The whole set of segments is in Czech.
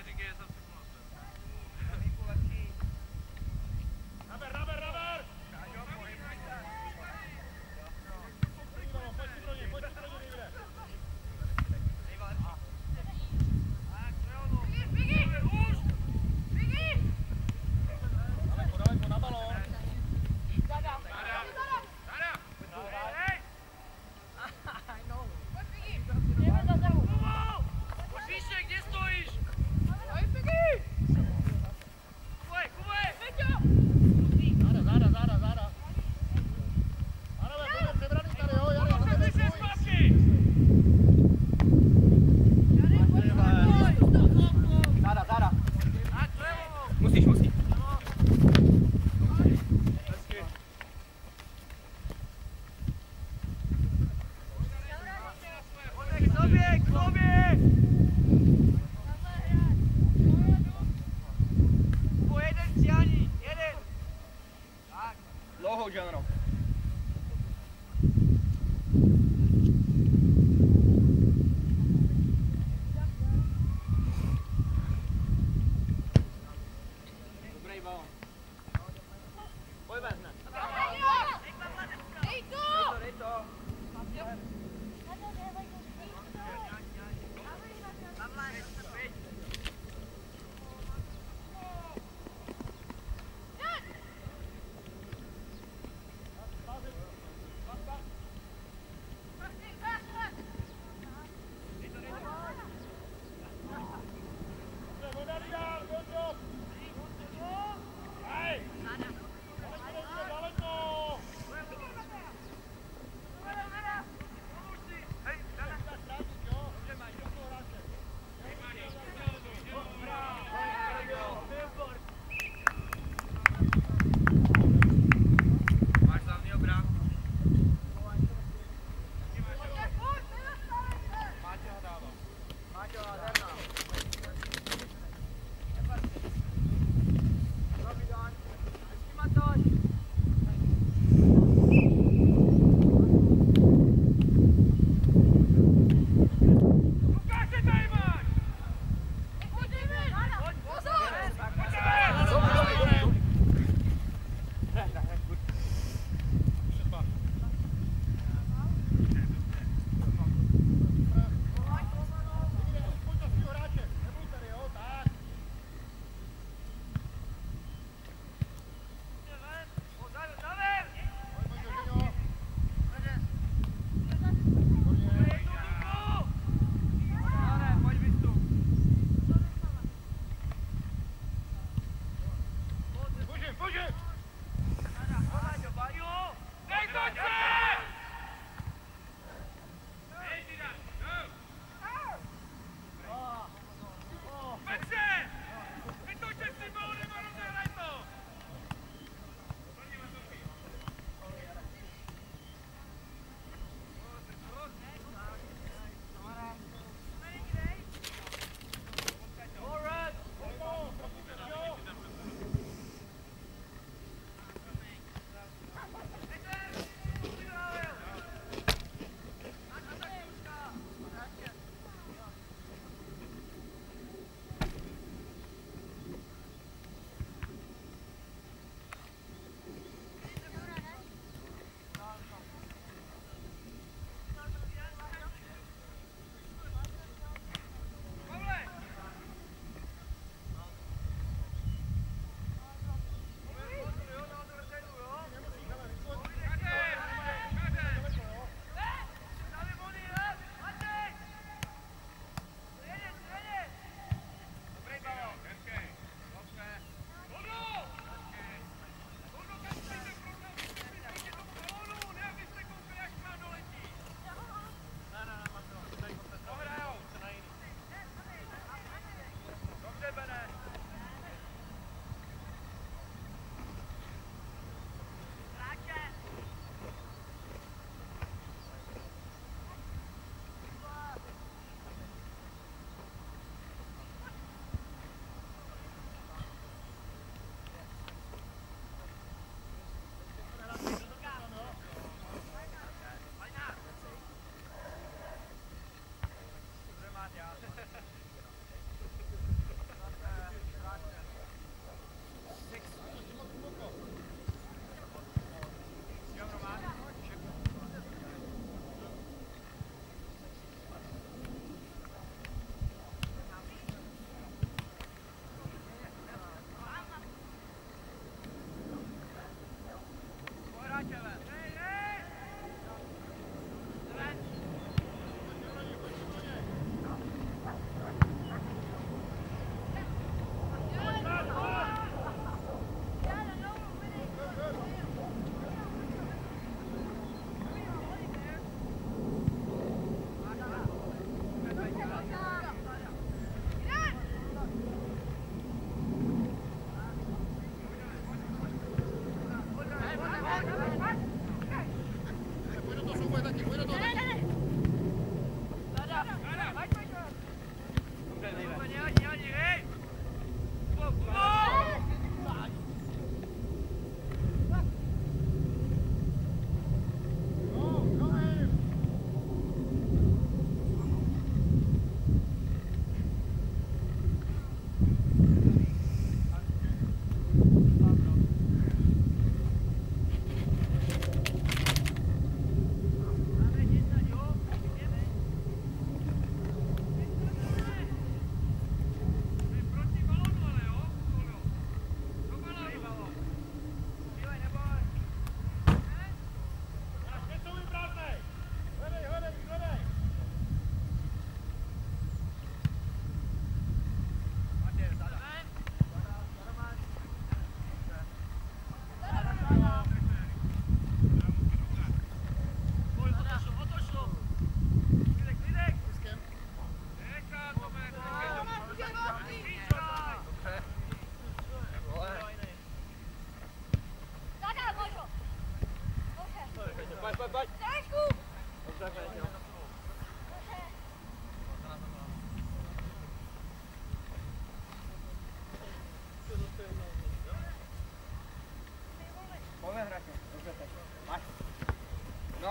it again.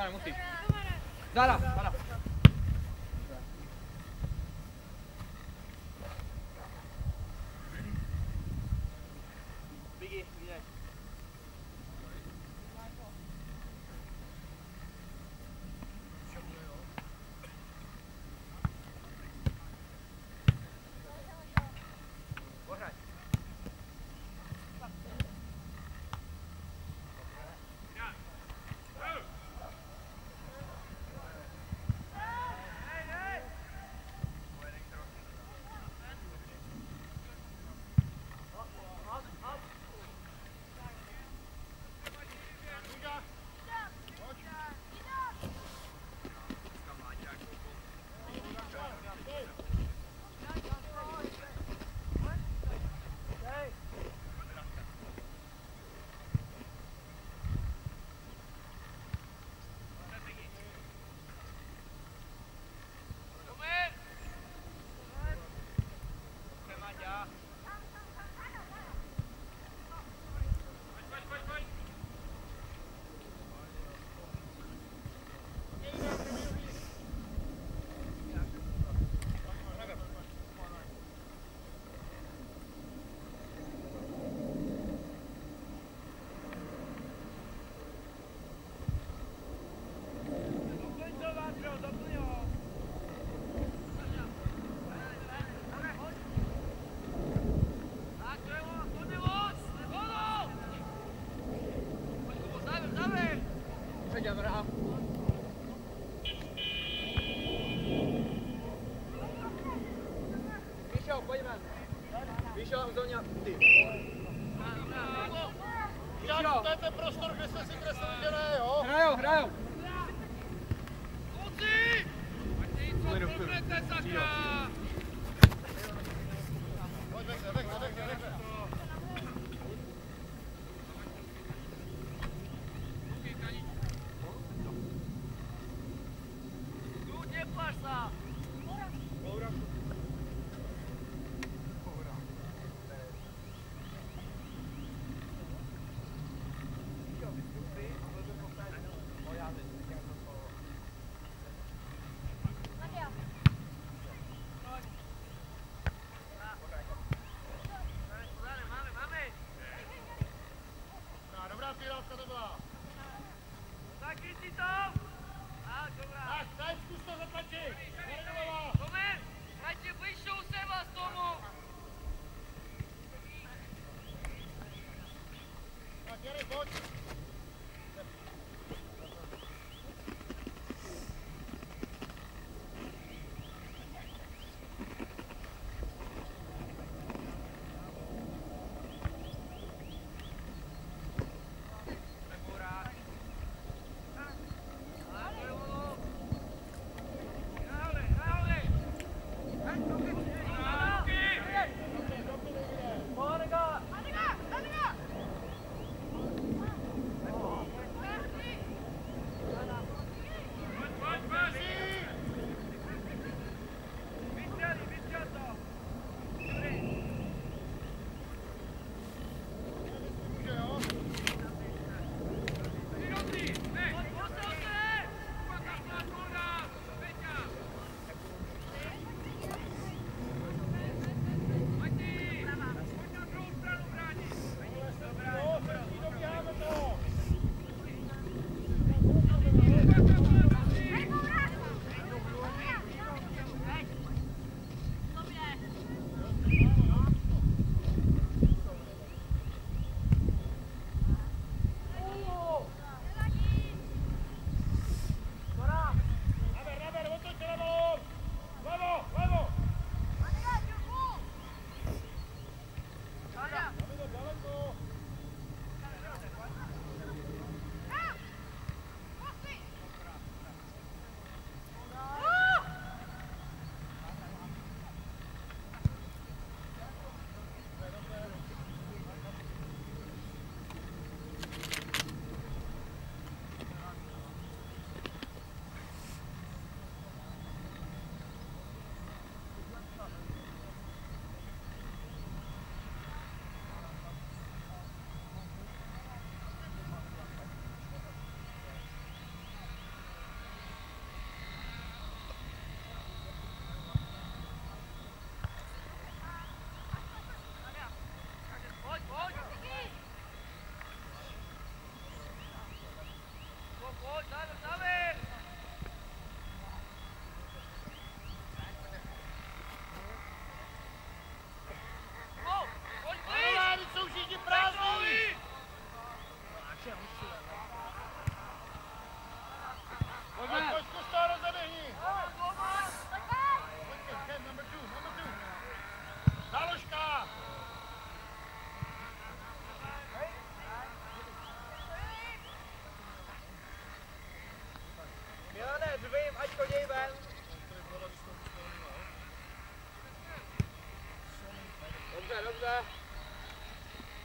Jo, nemusíš. 家。sicher, Sonja.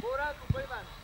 Burak Kupayman.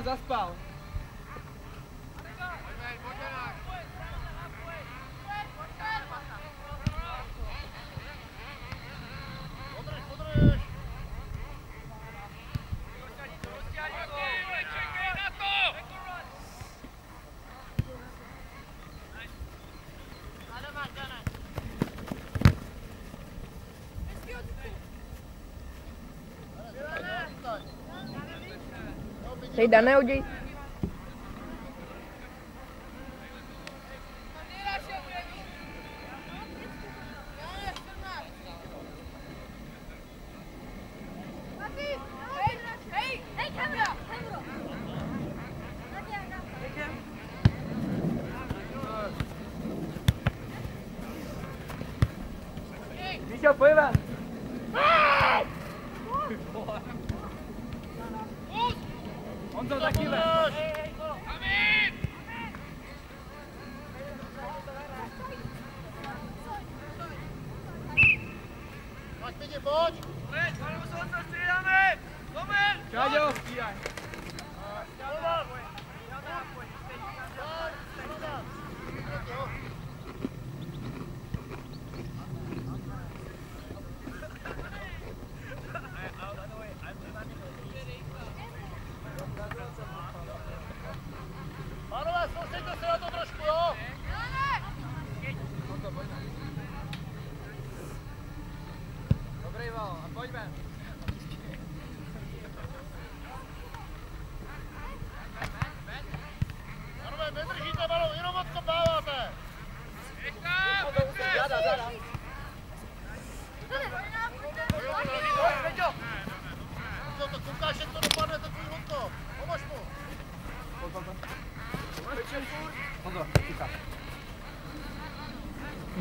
dar as. Sei da Neugi? Mica poi va!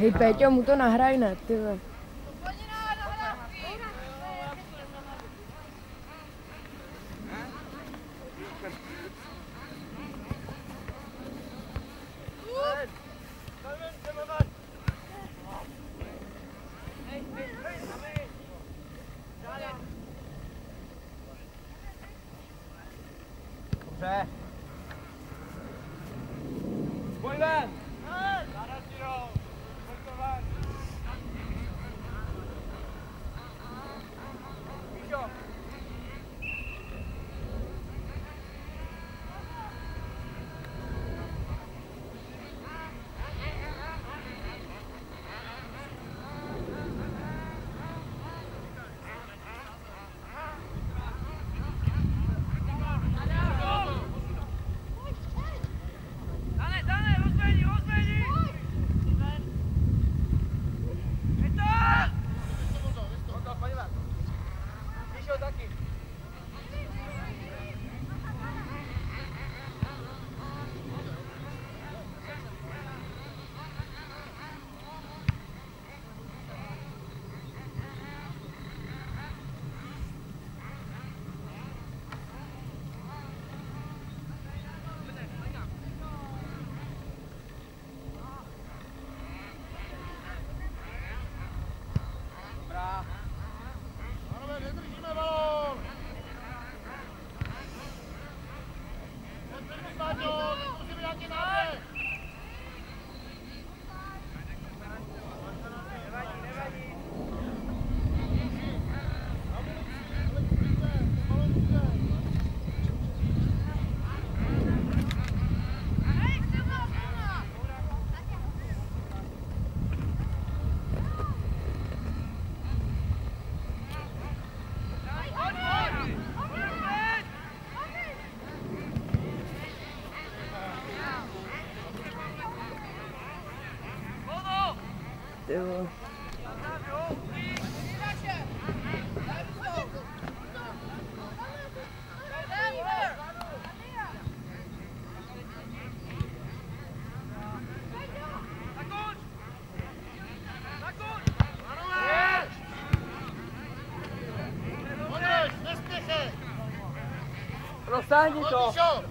Hej, Péťo, mu to nahraj, ne, ty. tarde, então.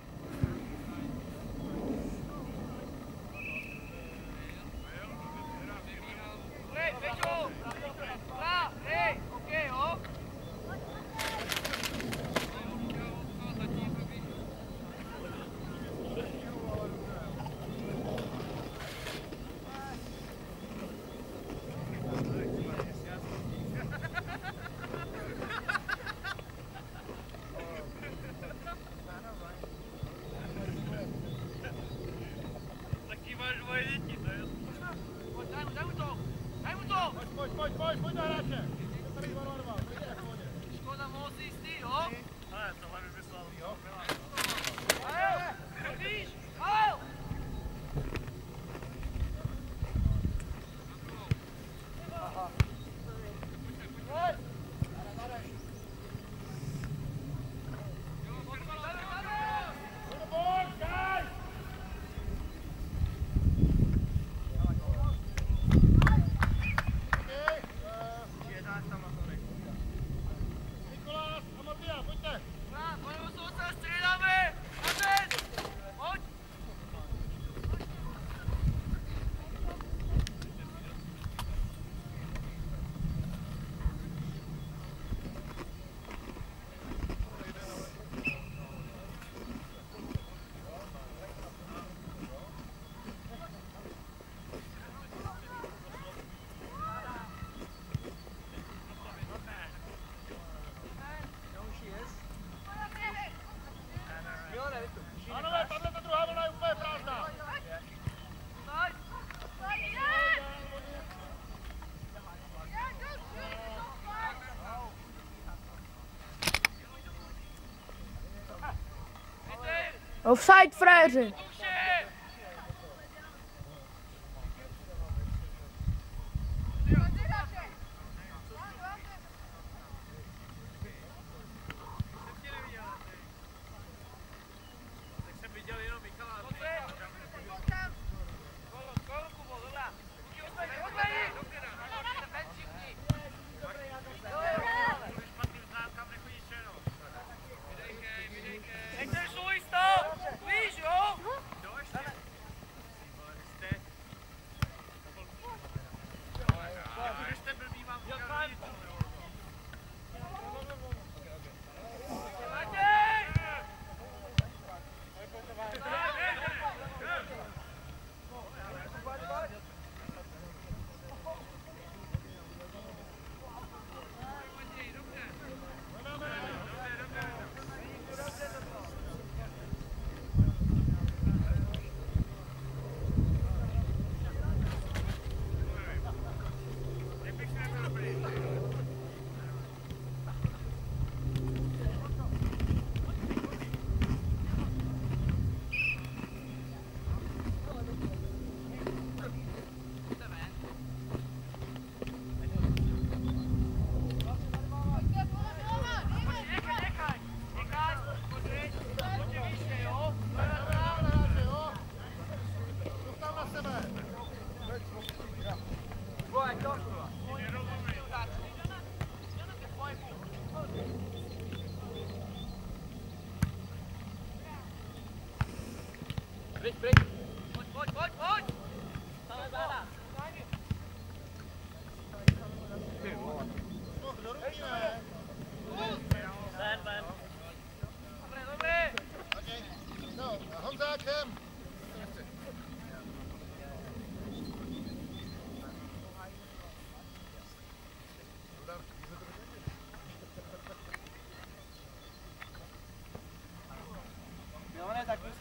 Offside, Freire!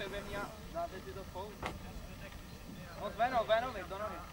tak bude mít dát si to spolu. Moc venovi, do nohy.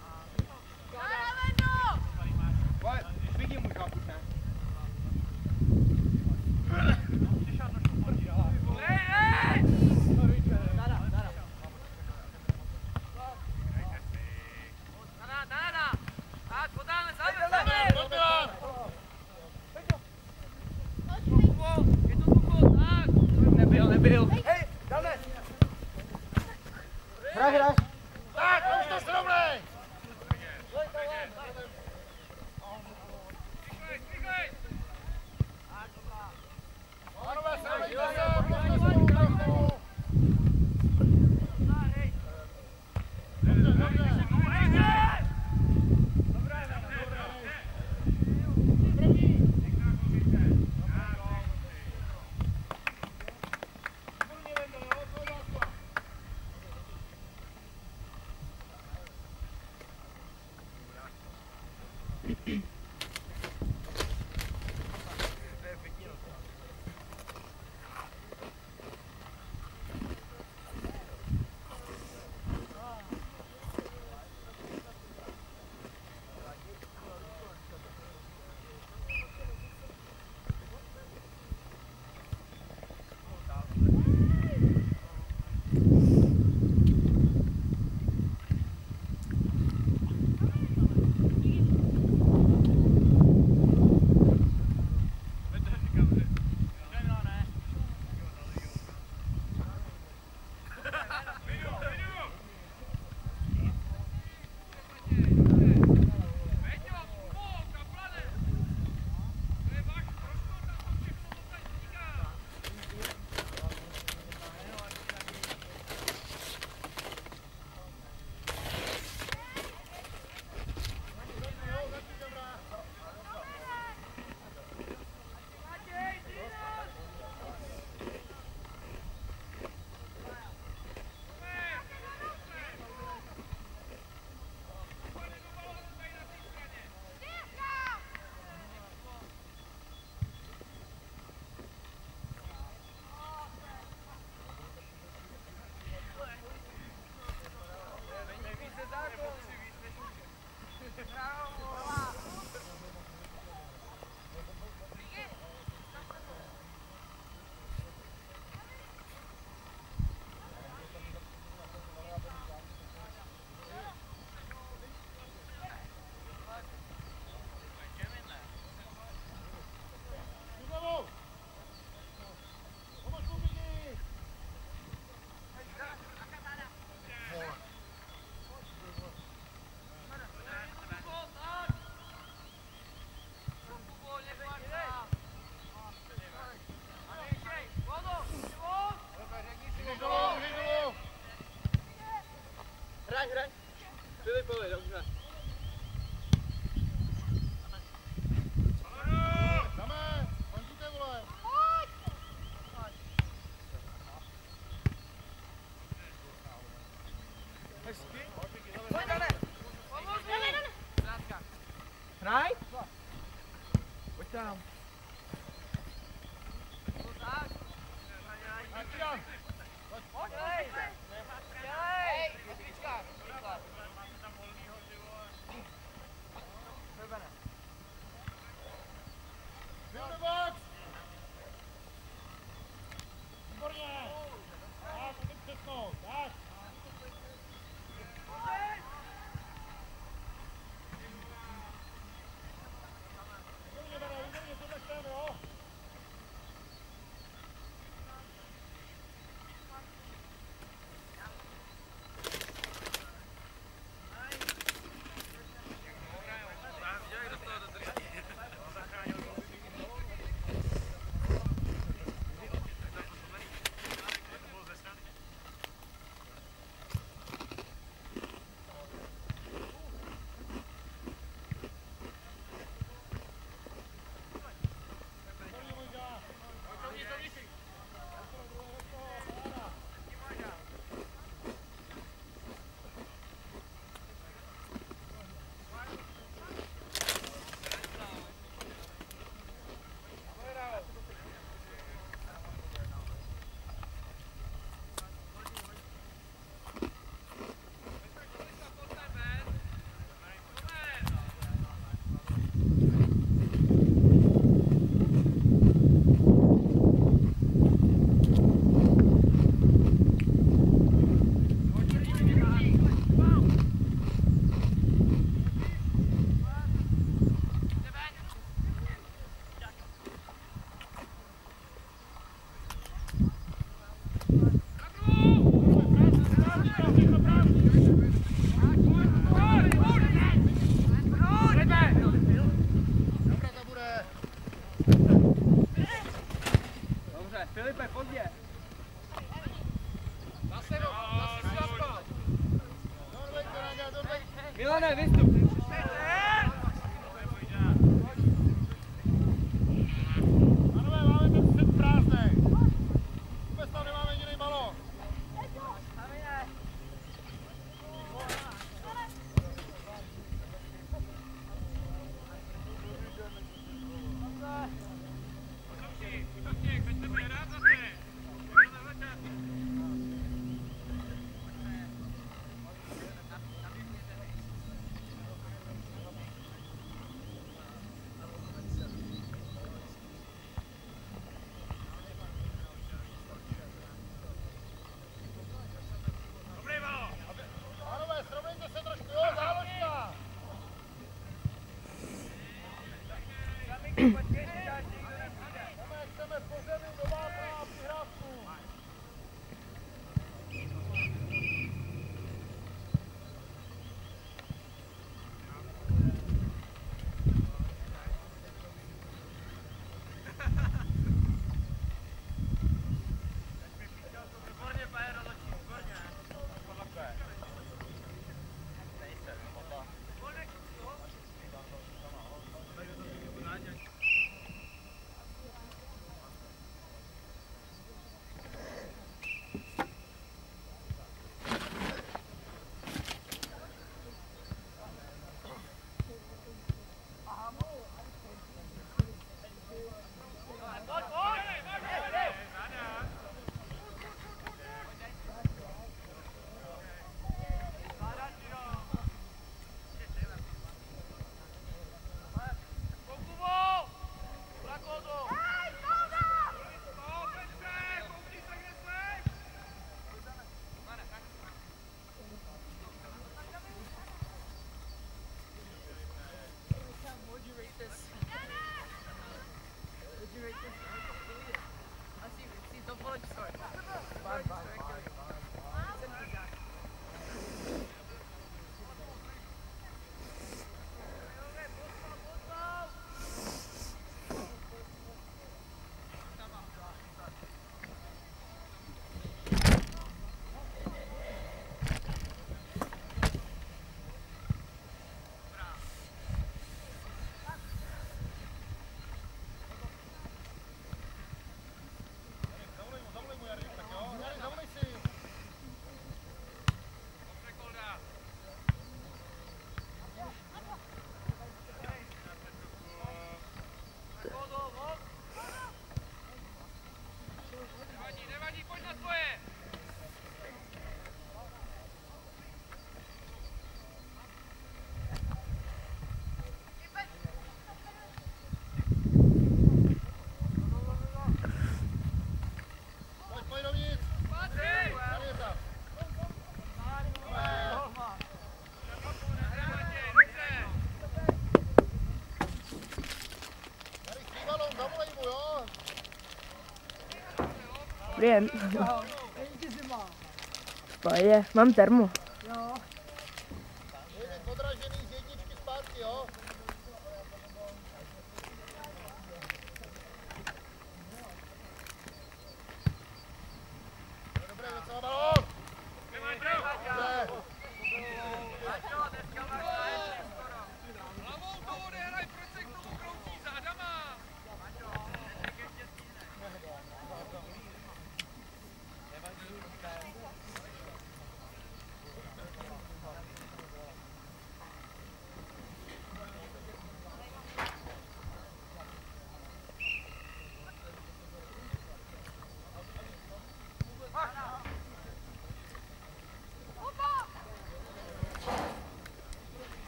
Bien. Vaya, man termo.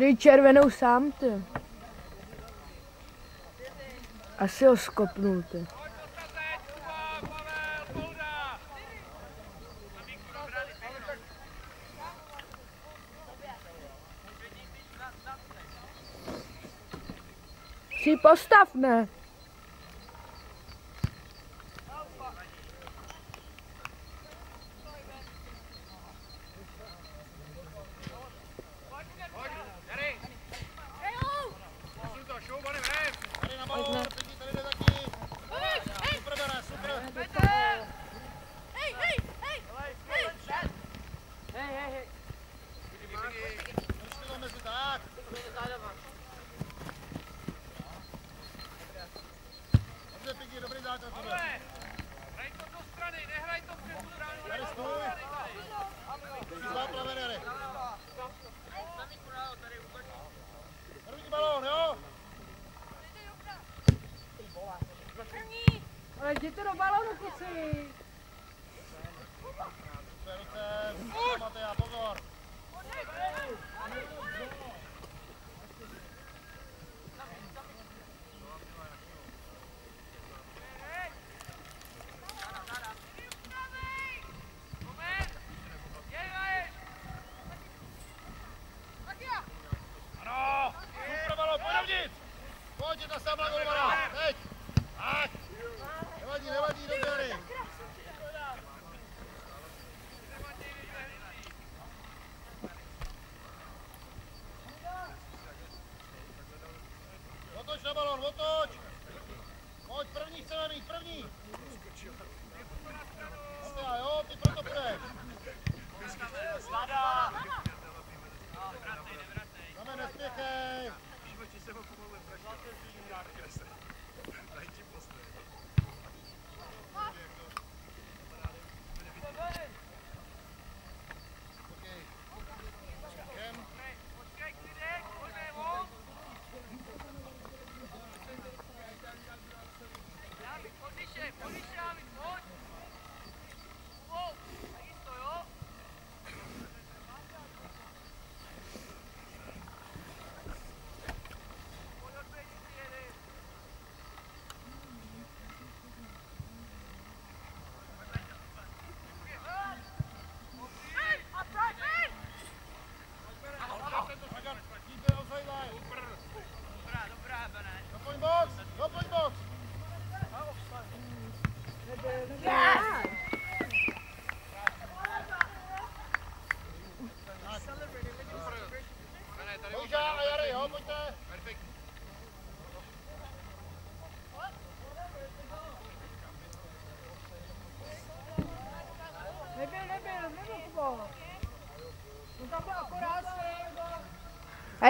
dej červenou sám, ty. Asi ho skopnul, ty. Si postav, ne? Jděte do balonu, kluci. Ruce, ruce. Matea, pozor. Otoč na balón, otoč! Pojď, první chceme mít, první! Matea, jo, ty proto půjdeš. Jdeme, nespěchej. Okej.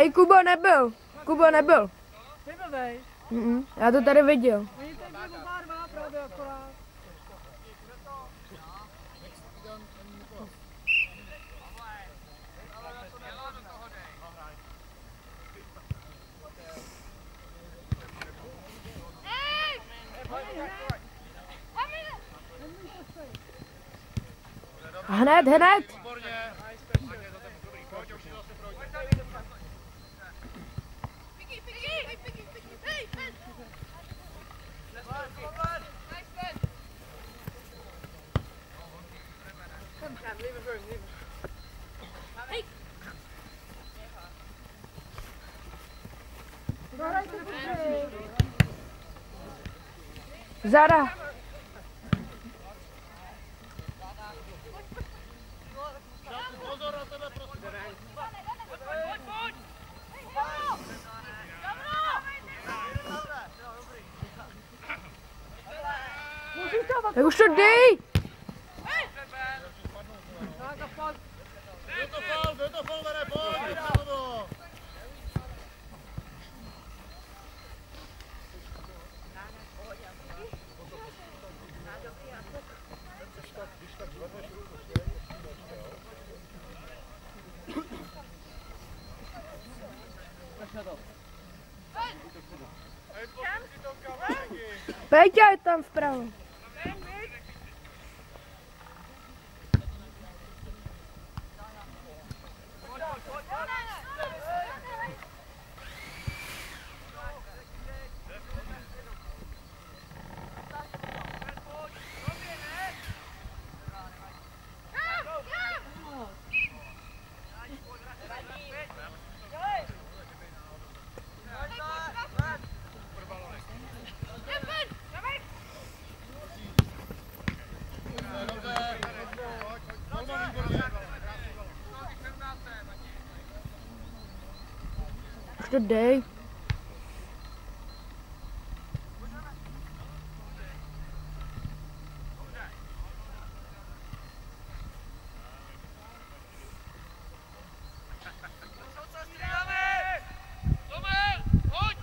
Hej, Kubo nebyl. Kubo nebyl. Nebyl, vej. Mm-mm, já to tady viděl. Oni tam byli oba dva právě akorát. Hned, hned. Zara. Šáku, pozor na tebe, prosím. Pojď, pojď, pojď. Tak už to dej. Byl to faul, byl to faul, Vene, pojď, pojď na to. Péťa je tam vpravo. Už to dej. Tome, pojď.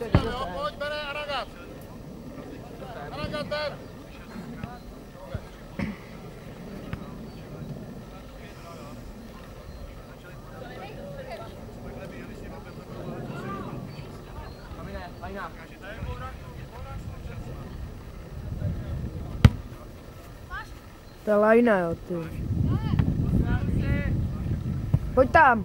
Střídám, jo, pojď, bere, Aragat. Aragat, ber. To je lajna, jo, ty. Pojď tam.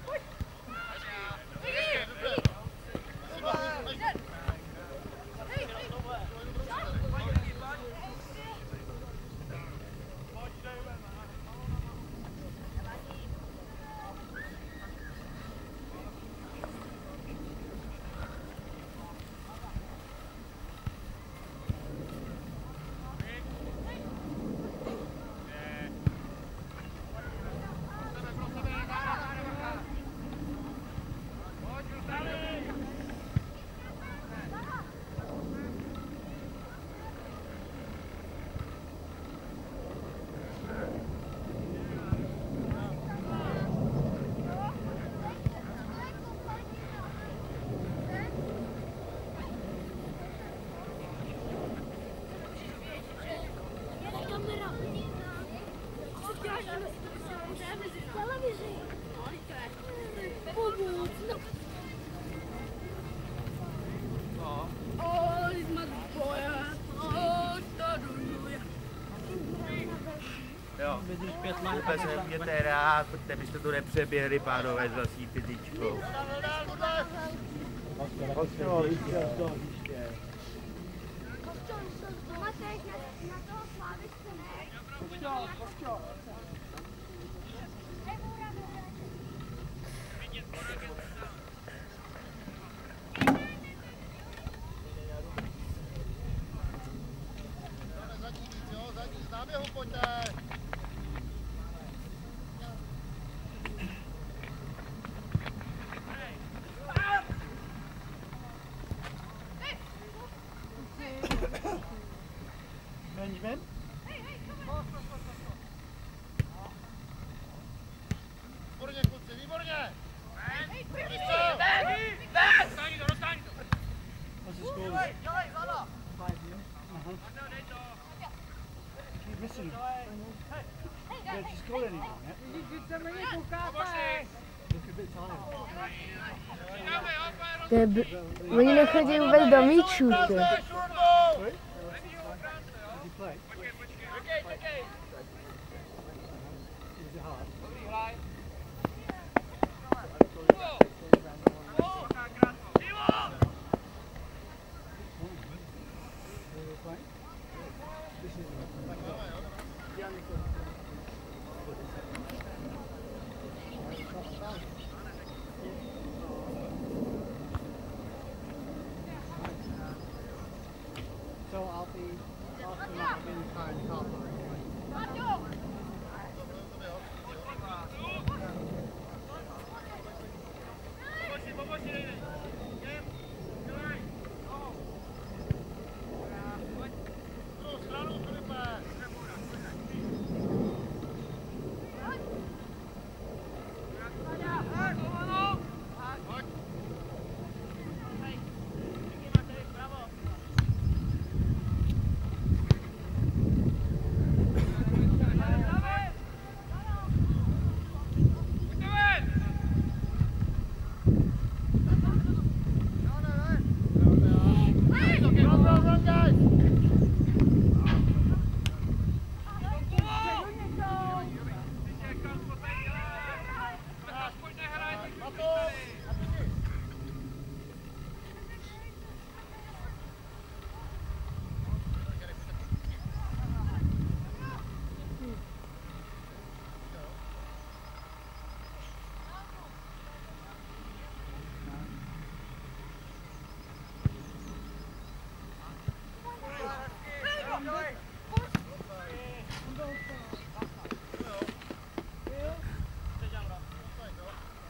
Vůbec nemějte rád, protože byste to nepřeběhli, pánové, s vlastní fyzičkou. Zadní To je b... Oni nechodí vůbec do 我给你看你看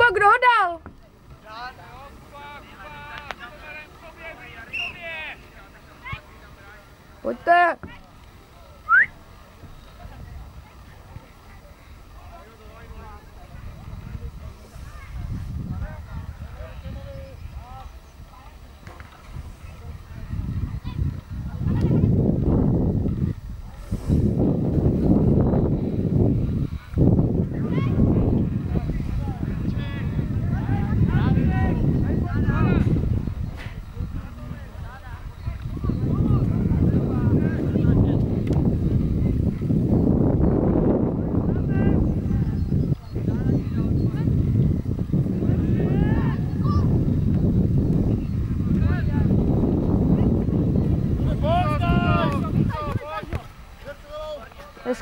Kuba, kdo ho dal? Pojďte!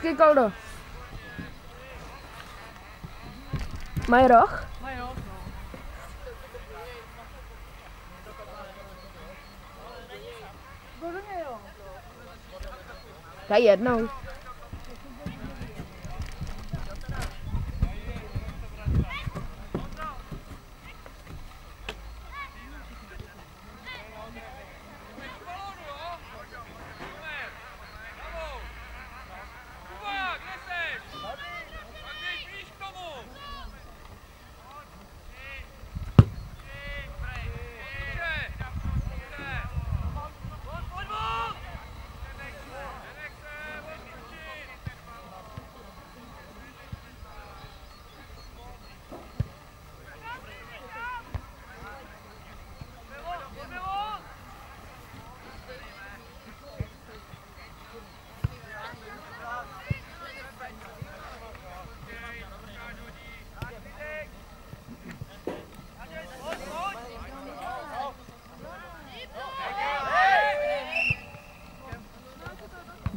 Какие года? Майрох? Майрох. Та jednou.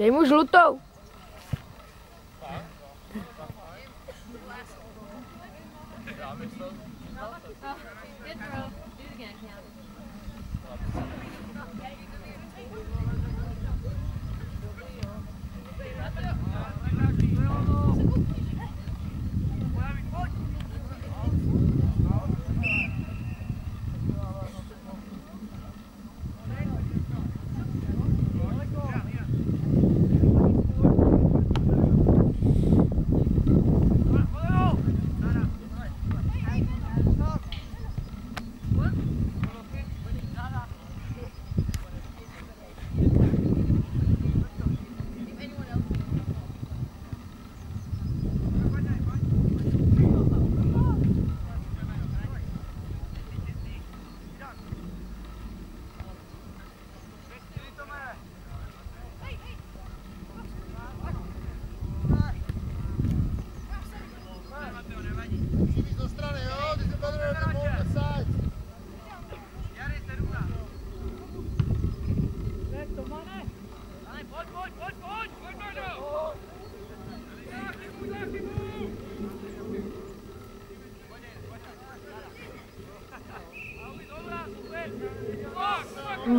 Deimos lutou.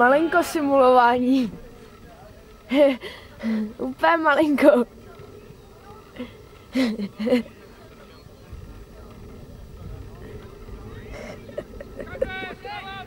Malinko simulování. Úplně malinko. Kače, dávám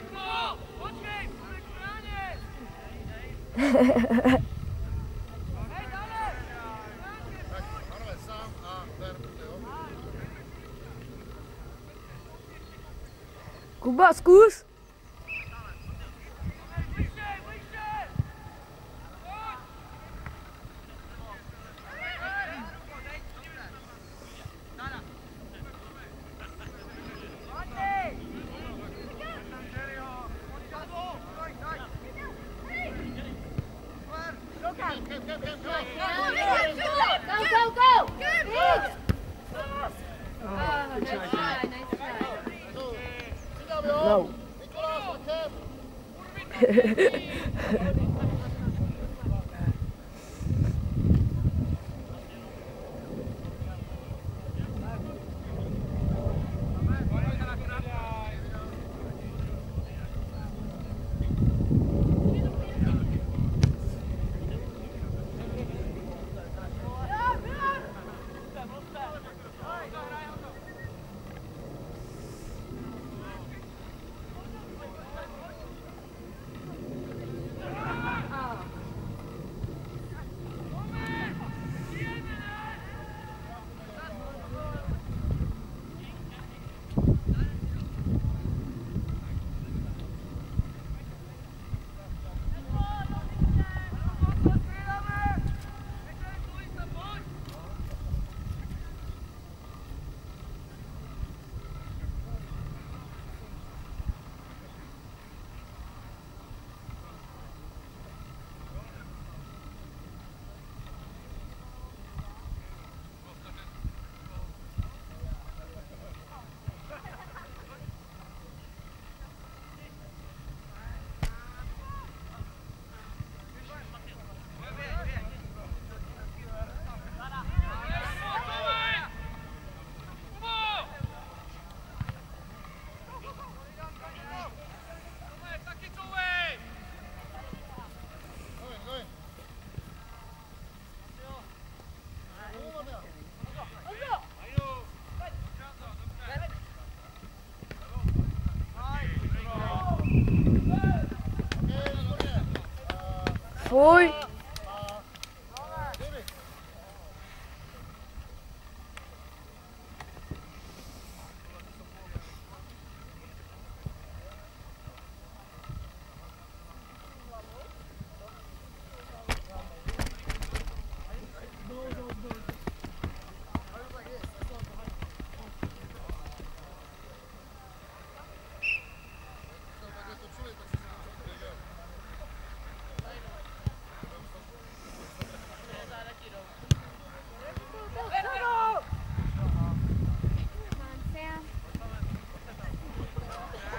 Fui!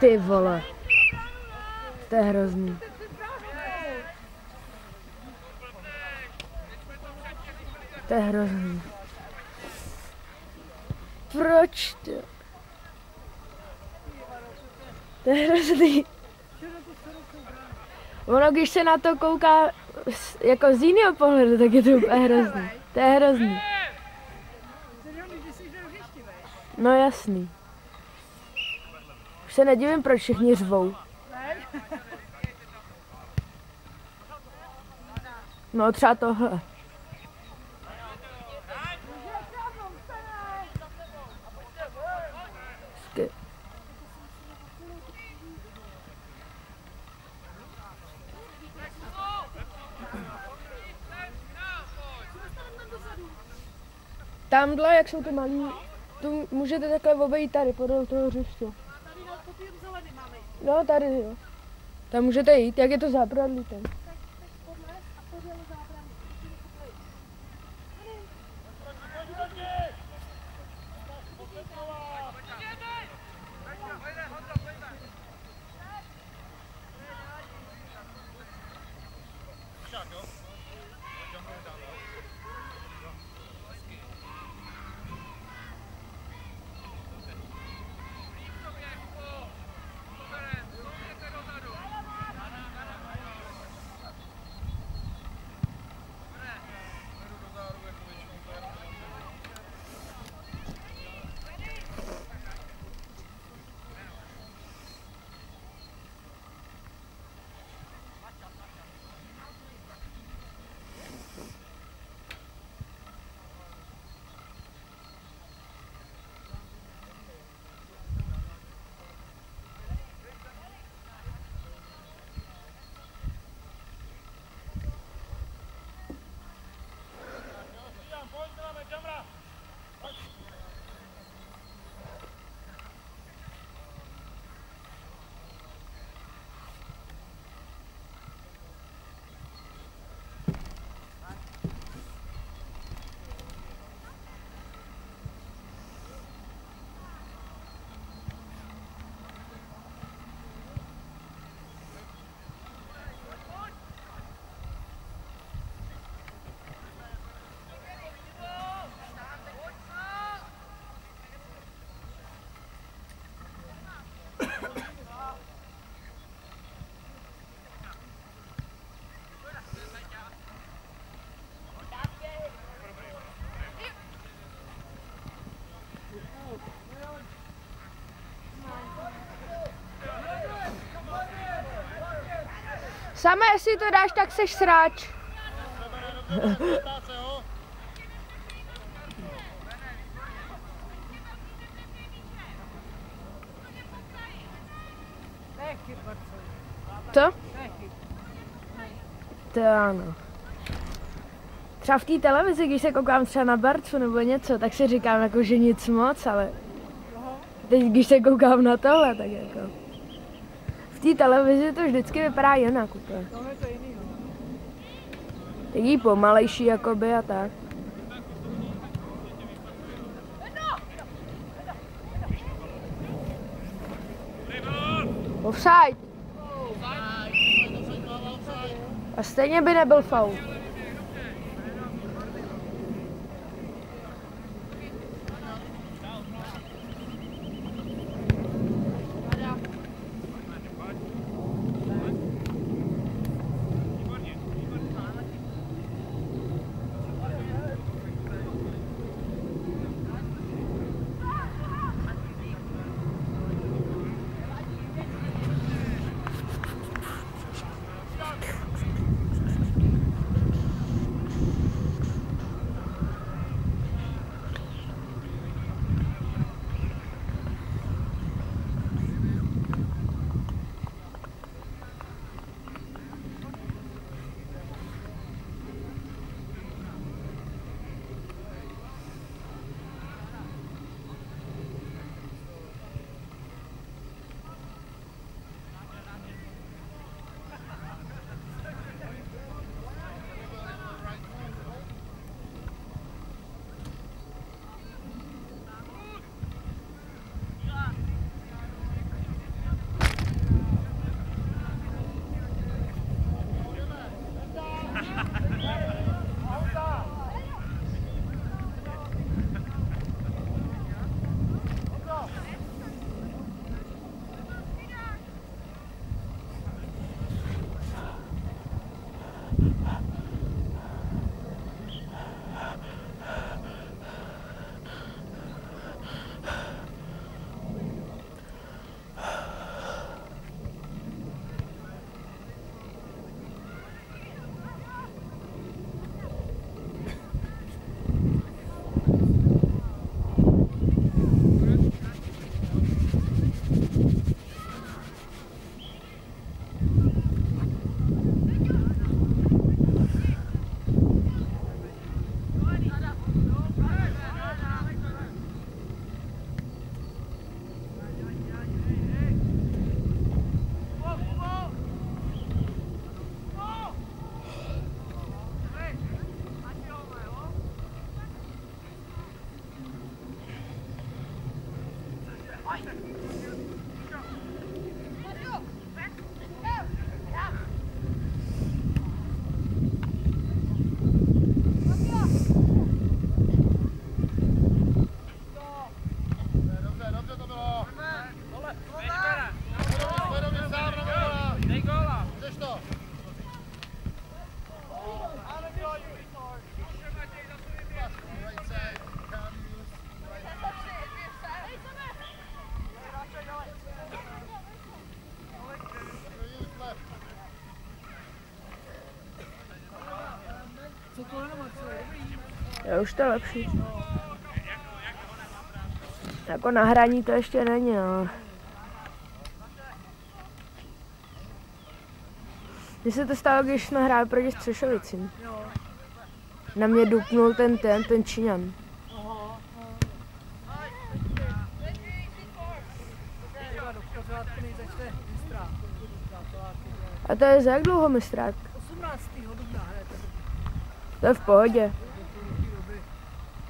Ty vole. To je hrozný. To je hrozný. Proč to? To je hrozný. Ono, když se na to kouká jako z jiného pohledu, tak je to úplně hrozný. To je hrozný. No jasný. Se nedivím, proč všichni řvou. No třeba tohle. Tamhle, jak jsou ty malí, tu můžete takhle obejít tady, podél toho hřiště. No, tady, jo. Tam můžete jít, jak je to zábradlí tam. Sama, jestli to dáš, tak seš sráč. Co? To ano. Třeba v té televizi, když se koukám třeba na Barcu nebo něco, tak si říkám jako, že nic moc, ale teď, když se koukám na tohle, tak jako... Té televizi to vždycky vypadá jinak úplně. Je to. Taký pomalejší jakoby a tak. Offside. A stejně by nebyl faul. Jo, už to je lepší. Jako na hraní to ještě není, ale... Mně se to stalo, když jsme hráli proti Střešovicím. Na mě dupnul ten ten, ten Číňan. A to je za jak dlouho mistrák? 18. dubna To je v pohodě. té doby.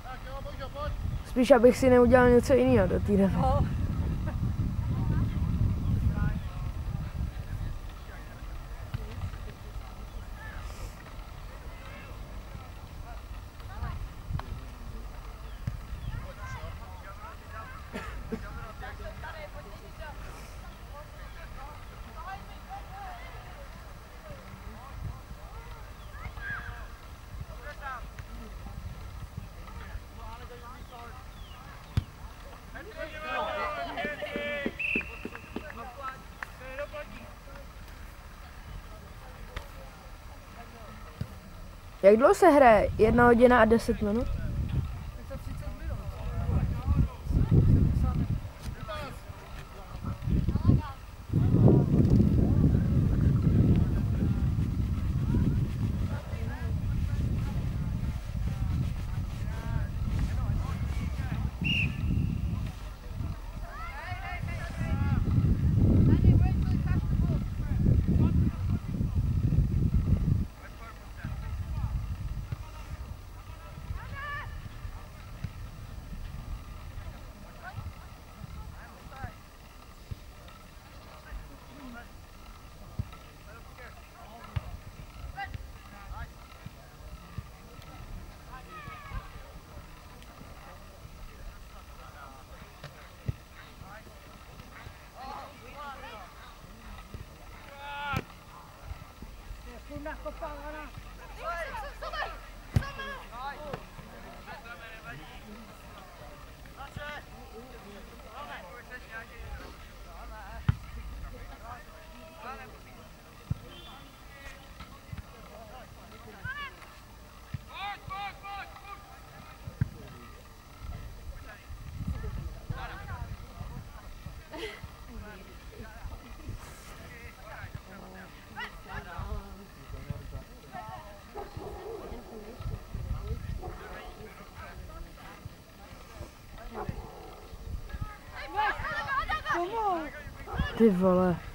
Tak jo, Božo, pojď. Spíš abych si neudělal něco jiného do doby. No. Jak dlouho se hraje? Jedna hodina a deset minut? Ty vole.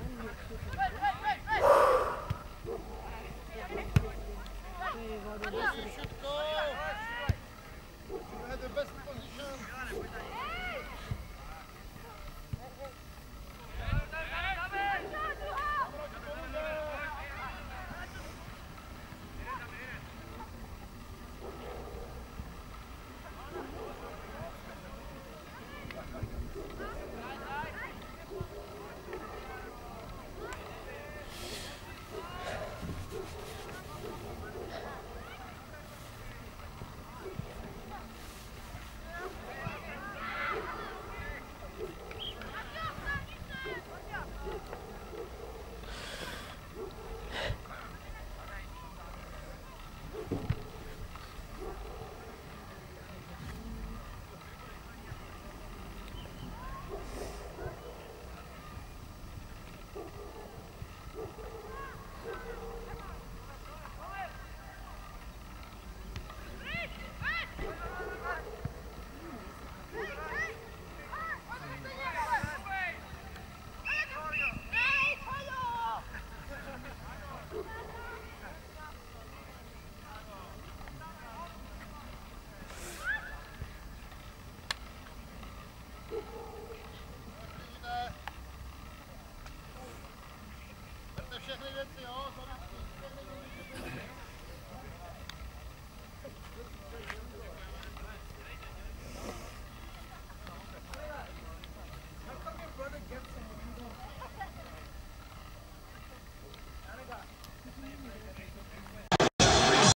Všechny věci, jo? Sorry,